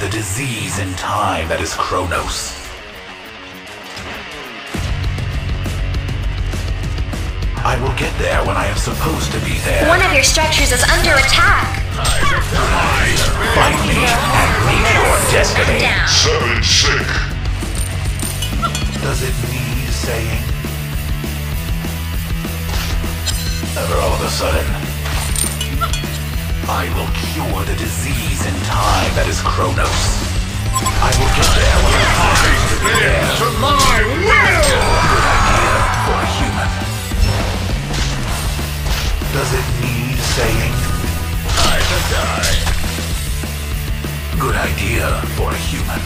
the disease in time that is Chronos. I will get there when I am supposed to be there. One of your structures is under attack. Rise, Fight me and meet your destiny. Down. Seven sick. Does it need saying? Ever all of a sudden, I will cure the disease in time that is Chronos. I will get there when to be there. To my will! Good idea for a human. Does it need saying? I could die. Good idea for a human.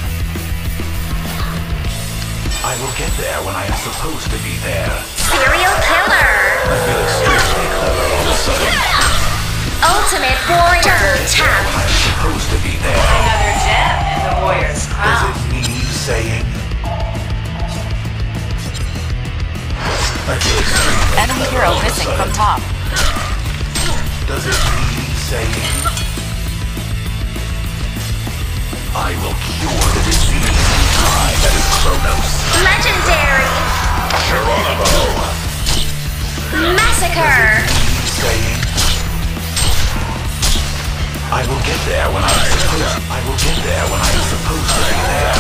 I will get there when I am supposed to be there. Serial killer. I feel extremely clever all of a sudden. Ultimate warrior. Double tap. I am supposed to be there. Another gem in the warrior's Does it need saying? I feel extremely Enemy hero all of a missing from top. Does it need saying? I will cure the disease in time that is Chronos. Legendary. Geronimo. Massacre. I will get there when I'm supposed. I will get there when I am supposed to be there.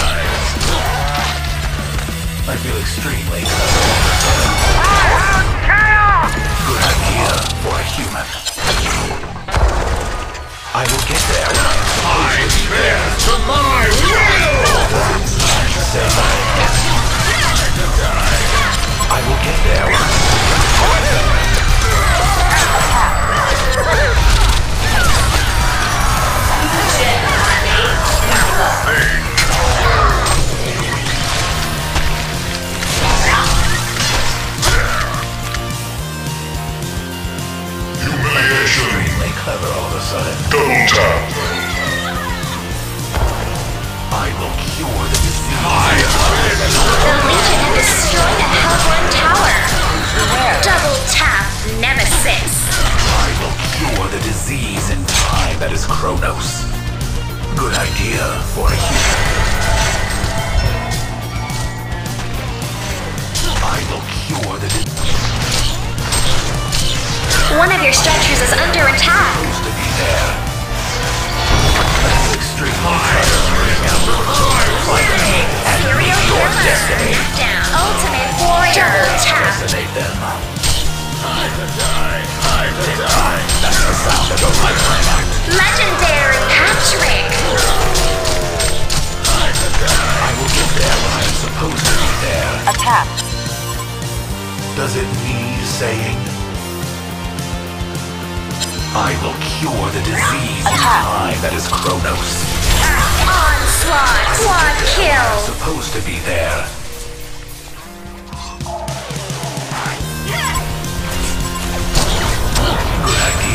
I feel extremely is Chronos. Good idea for a human. I will cure the disease. One of your structures is under attack. supposed to be there. Feel extremely clever. Fight me and Serial killer. Ultimate warrior. Double tap. Assassinate them. Legendary Patrick. I will get there when I am supposed to be there. Attack. Does it need saying? I will cure the disease in Attack. time that is Chronos. Onslaught. Quad kill. Supposed to be there.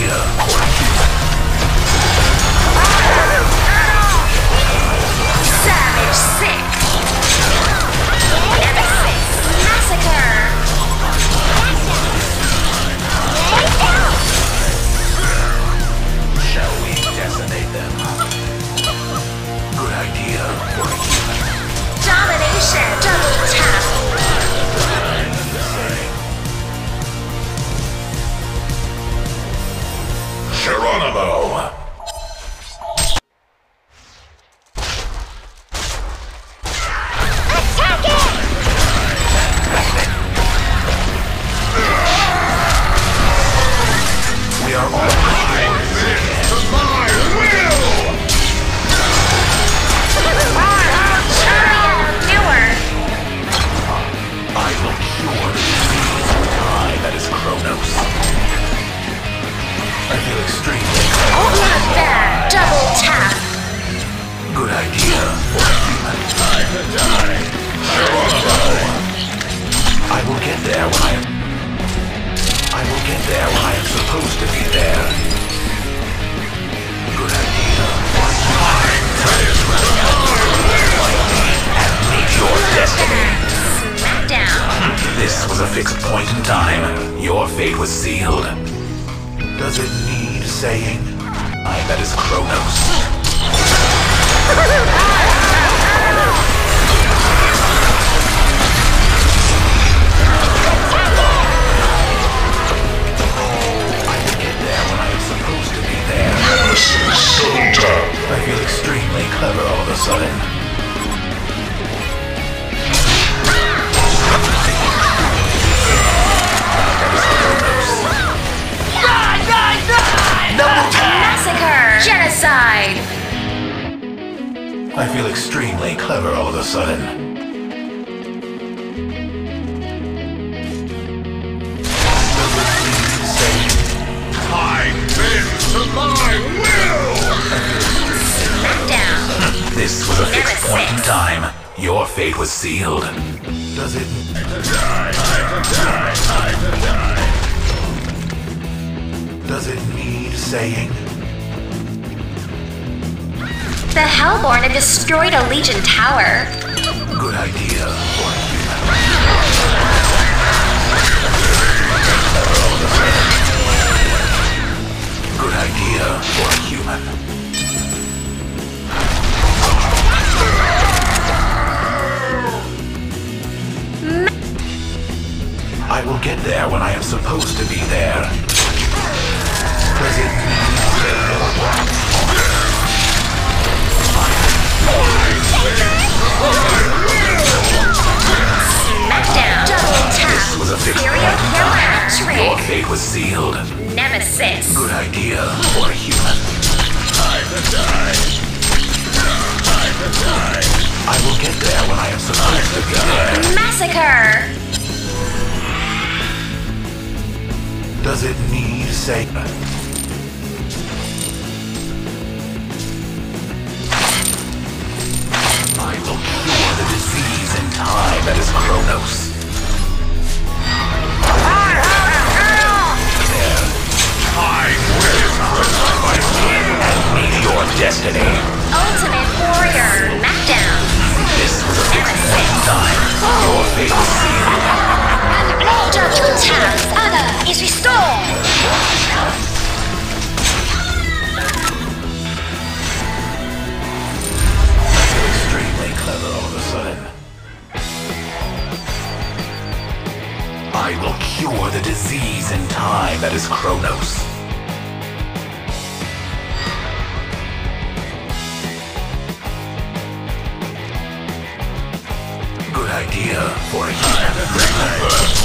Good Geronimo! I feel extremely Bloodbath. Double tap. good idea. I could die. I will get there when I will get there I am supposed to be there. This was a fixed point in time. Your fate was sealed. Does it need saying? I that is Chronos. I didn't get Genocide! I feel extremely clever all of a sudden. I bend to my will. Smackdown! This was a fixed point in time. Your fate was sealed. Does it? Does it need saying? The Hellborn have destroyed a Legion tower. Good idea. Good idea for a human. I will get there when I am supposed to be there. Does Smackdown! Tap! was a time. Your fate was sealed. Nemesis! Good idea for a human. I will get there when I am supposed to. Massacre! Does it need say? Time. Your fate was sealed. Honor is restored! Extremely clever all of a sudden. I will cure the disease in time that is Chronos. Idea for a.